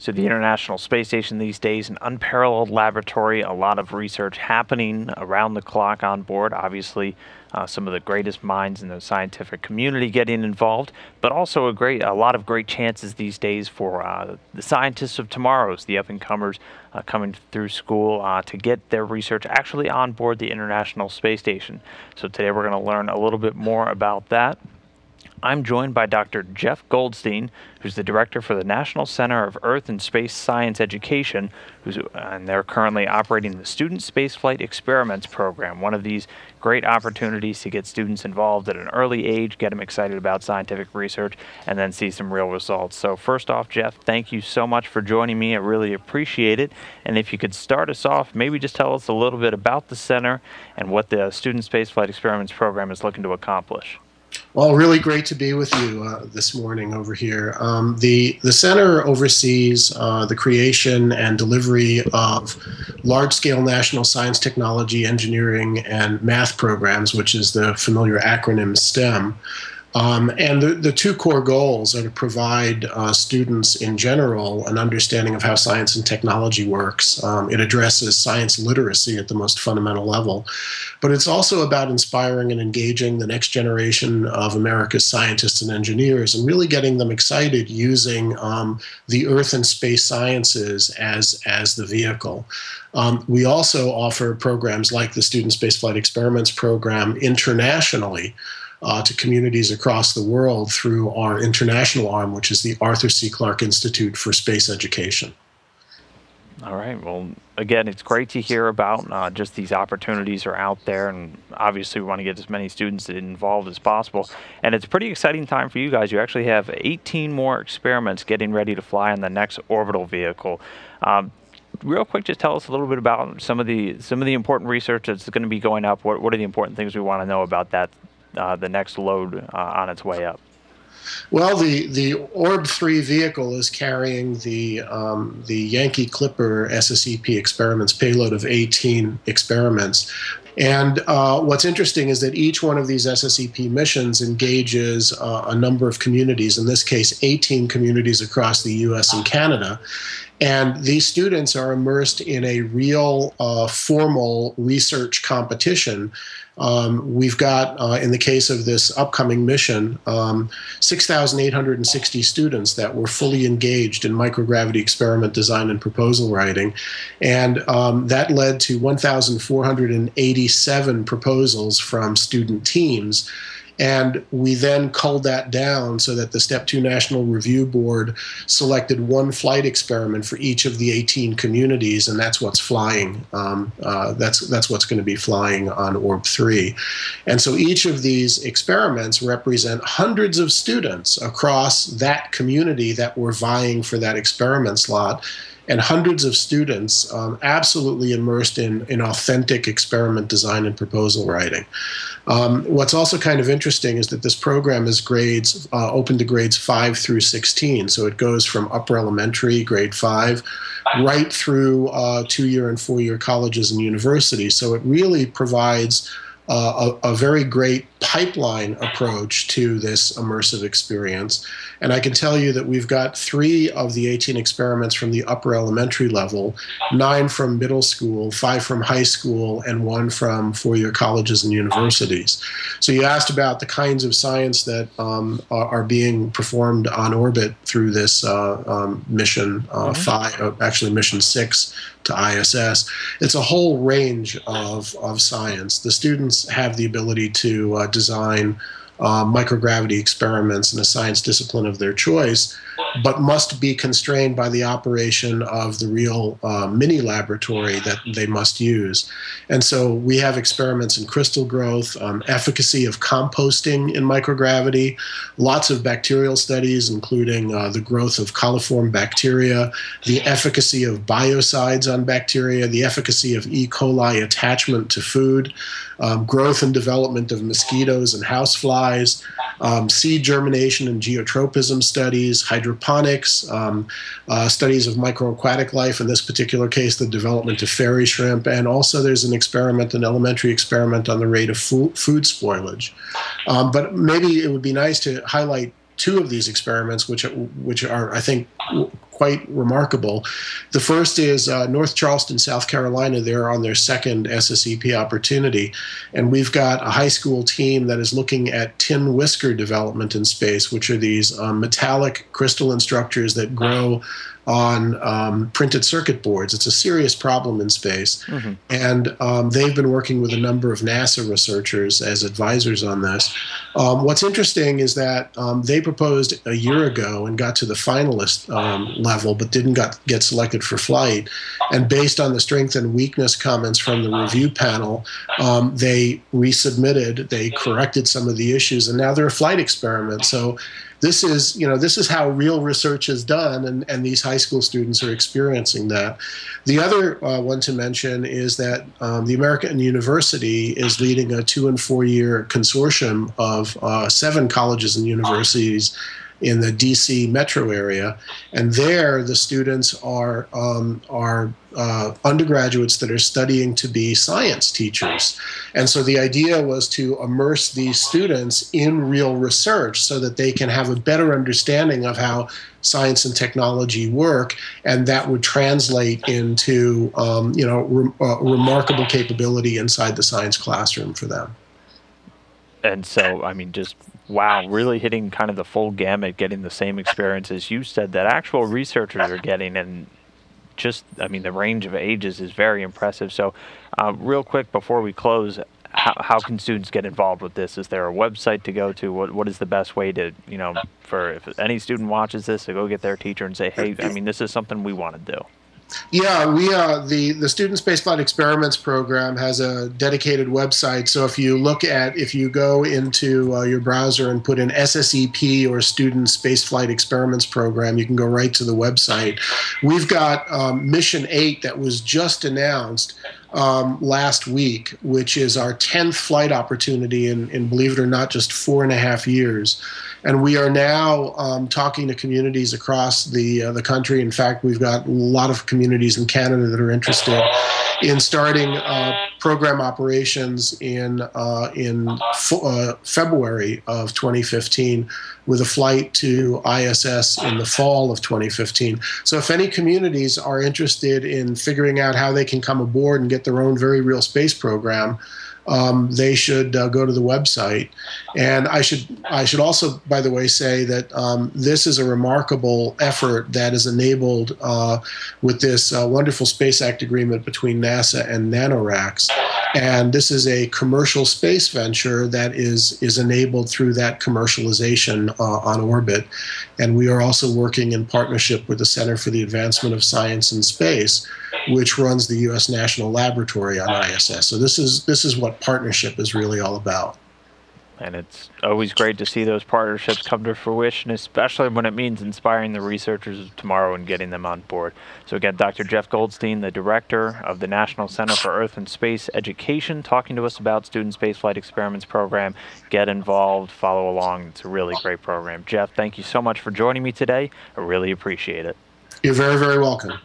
So, the International Space Station these days, an unparalleled laboratory, a lot of research happening around the clock on board. Obviously, uh, some of the greatest minds in the scientific community getting involved, but also a great, a lot of great chances these days for uh, the scientists of tomorrow's, the up and comers uh, coming through school uh, to get their research actually on board the International Space Station. So today we're going to learn a little bit more about that. I'm joined by Dr. Jeff Goldstein, who's the director for the National Center of Earth and Space Science Education, who's, and they're currently operating the Student Spaceflight Experiments Program, one of these great opportunities to get students involved at an early age, get them excited about scientific research, and then see some real results. So, first off, Jeff, thank you so much for joining me. I really appreciate it. And if you could start us off, maybe just tell us a little bit about the center and what the Student Spaceflight Experiments Program is looking to accomplish. Well, really great to be with you uh, this morning over here. Um, the the center oversees uh, the creation and delivery of large-scale national science, technology, engineering, and math programs, which is the familiar acronym STEM. Um, and the, the two core goals are to provide uh, students in general an understanding of how science and technology works. Um, it addresses science literacy at the most fundamental level, but it's also about inspiring and engaging the next generation of America's scientists and engineers and really getting them excited using um, the earth and space sciences as, as the vehicle. Um, we also offer programs like the Student Spaceflight Experiments Program internationally uh, to communities across the world through our international arm, which is the Arthur C. Clarke Institute for Space Education. All right. Well, again, it's great to hear about uh, just these opportunities are out there, and obviously we want to get as many students involved as possible. And it's a pretty exciting time for you guys. You actually have 18 more experiments getting ready to fly on the next orbital vehicle. Um, real quick, just tell us a little bit about some of the some of the important research that's going to be going up. What what are the important things we want to know about that uh, the next load uh, on its way up? Well, the, the Orb 3 vehicle is carrying the, um, the Yankee Clipper SSEP experiments payload of 18 experiments. And uh, what's interesting is that each one of these SSEP missions engages uh, a number of communities, in this case, 18 communities across the US and Canada. And these students are immersed in a real uh, formal research competition um, we've got, uh, in the case of this upcoming mission, um, 6,860 students that were fully engaged in microgravity experiment design and proposal writing. And um, that led to 1,487 proposals from student teams. And we then culled that down so that the Step 2 National Review Board selected one flight experiment for each of the 18 communities, and that's what's flying. Um, uh, that's, that's what's going to be flying on Orb 3. And so each of these experiments represent hundreds of students across that community that were vying for that experiment slot and hundreds of students um, absolutely immersed in, in authentic experiment design and proposal writing. Um, what's also kind of interesting is that this program is grades uh, open to grades 5 through 16. So it goes from upper elementary, grade 5, right through uh, two year and four year colleges and universities. So it really provides uh, a, a, very great pipeline approach to this immersive experience. And I can tell you that we've got three of the 18 experiments from the upper elementary level, nine from middle school, five from high school, and one from four year colleges and universities. So you asked about the kinds of science that um, are, are, being performed on orbit through this uh, um, mission uh, mm-hmm. five, uh, actually, mission six to ISS. It's a whole range of, of science. The students have the ability to uh, design uh, microgravity experiments in a science discipline of their choice but must be constrained by the operation of the real uh, mini laboratory that they must use. And so we have experiments in crystal growth, um, efficacy of composting in microgravity, lots of bacterial studies, including uh, the growth of coliform bacteria, the efficacy of biocides on bacteria, the efficacy of E. coli attachment to food, um, growth and development of mosquitoes and houseflies, um, seed germination and geotropism studies, hydroponics, um, uh, studies of microaquatic life, in this particular case, the development of fairy shrimp, and also there's an experiment, an elementary experiment on the rate of food, food spoilage. Um, but maybe it would be nice to highlight two of these experiments, which which are I think quite remarkable. The first is uh, North Charleston, South Carolina. They're on their second SSEP opportunity, and we've got a high school team that is looking at tin whisker development in space, which are these um, metallic crystalline structures that grow on um, printed circuit boards. It's a serious problem in space. Mm-hmm. And um, they've been working with a number of NASA researchers as advisors on this. Um, what's interesting is that um, they proposed a year ago and got to the finalist um, level, but didn't got, get selected for flight. And based on the strength and weakness comments from the review panel, um, they resubmitted, they corrected some of the issues, and now they're a flight experiment. So this is you know this is how real research is done and, and these high school students are experiencing that the other uh, one to mention is that um, the american university is leading a two and four year consortium of uh, seven colleges and universities in the DC metro area, and there the students are um, are uh, undergraduates that are studying to be science teachers, and so the idea was to immerse these students in real research so that they can have a better understanding of how science and technology work, and that would translate into um, you know re- uh, remarkable capability inside the science classroom for them. And so, I mean, just wow, really hitting kind of the full gamut, getting the same experience as you said that actual researchers are getting, and just, I mean, the range of ages is very impressive. So, uh, real quick before we close, how, how can students get involved with this? Is there a website to go to? What What is the best way to, you know, for if any student watches this, to go get their teacher and say, hey, I mean, this is something we want to do? Yeah, we uh, the the Student Spaceflight Experiments program has a dedicated website. So if you look at if you go into uh, your browser and put in SSEP or Student Spaceflight Experiments program, you can go right to the website. We've got um, Mission Eight that was just announced. Um, last week, which is our 10th flight opportunity in, in, believe it or not, just four and a half years. And we are now um, talking to communities across the uh, the country. In fact, we've got a lot of communities in Canada that are interested in starting uh, program operations in uh, in uh, February of 2015 with a flight to ISS in the fall of 2015. So, if any communities are interested in figuring out how they can come aboard and get their own very real space program um, they should uh, go to the website. And I should I should also, by the way, say that um, this is a remarkable effort that is enabled uh, with this uh, wonderful Space Act agreement between NASA and NanoRacks. And this is a commercial space venture that is is enabled through that commercialization uh, on orbit. And we are also working in partnership with the Center for the Advancement of Science and Space which runs the U.S. National Laboratory on ISS. So this is this is what partnership is really all about. And it's always great to see those partnerships come to fruition, especially when it means inspiring the researchers of tomorrow and getting them on board. So, again, Dr. Jeff Goldstein, the director of the National Center for Earth and Space Education, talking to us about Student Spaceflight Experiments program. Get involved, follow along. It's a really great program. Jeff, thank you so much for joining me today. I really appreciate it. You're very, very welcome.